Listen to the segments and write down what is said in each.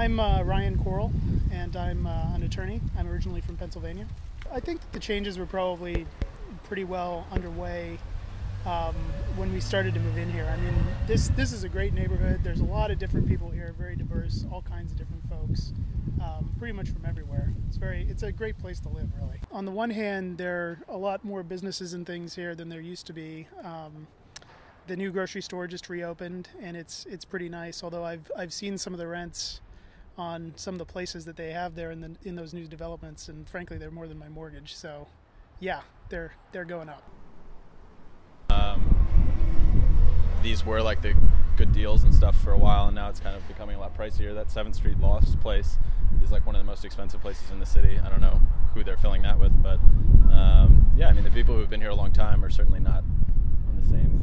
I'm uh, Ryan Coral, and I'm uh, an attorney. I'm originally from Pennsylvania. I think the changes were probably pretty well underway um, when we started to move in here. I mean, this this is a great neighborhood. There's a lot of different people here, very diverse, all kinds of different folks, um, pretty much from everywhere. It's very it's a great place to live, really. On the one hand, there are a lot more businesses and things here than there used to be. Um, the new grocery store just reopened, and it's it's pretty nice. Although I've I've seen some of the rents on some of the places that they have there in the in those new developments, and frankly, they're more than my mortgage. So, yeah, they're they're going up. Um, these were like the good deals and stuff for a while, and now it's kind of becoming a lot pricier. That Seventh Street Lofts place is like one of the most expensive places in the city. I don't know who they're filling that with, but um, yeah, I mean the people who've been here a long time are certainly not on the same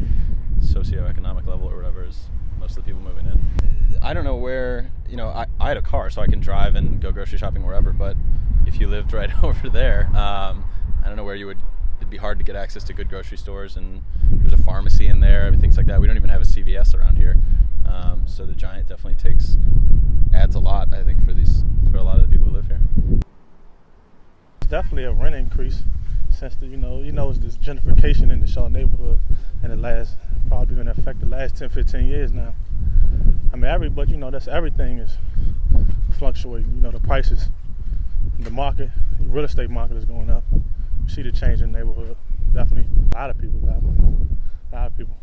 socioeconomic level or whatever as most of the people moving in. I don't know where you know I, I had a car, so I can drive and go grocery shopping wherever. But if you lived right over there, um, I don't know where you would it'd be hard to get access to good grocery stores, and there's a pharmacy in there, and things like that. We don't even have a CVS around here, um, so the Giant definitely takes adds a lot. I think for these for a lot of the people who live here. It's definitely a rent increase since the you know you know it's this gentrification in the Shaw neighborhood in the last probably been in the last 10 15 years now. I mean every but you know that's everything is fluctuating. You know the prices, the market, the real estate market is going up You see the change in the neighborhood. Definitely, a lot of people got a lot of people.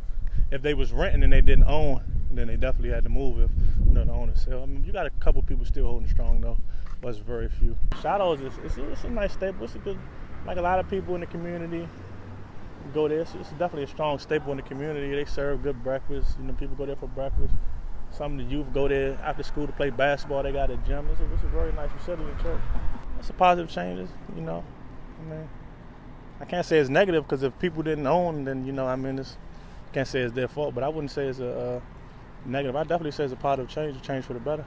If they was renting and they didn't own, then they definitely had to move if you know the owner sell. I mean, you got a couple people still holding strong though, but it's very few. Shadows is it's, it's a nice staple. It's a good, like a lot of people in the community go there. It's, it's definitely a strong staple in the community. They serve good breakfast. You know, people go there for breakfast. Some of the youth go there after school to play basketball. They got a gym. It's a, it's a very nice facility church. It's a positive changes, you know. I mean, I can't say it's negative because if people didn't own, then you know, I mean, it's can't say it's their fault. But I wouldn't say it's a, a negative. I definitely say it's a positive change, a change for the better.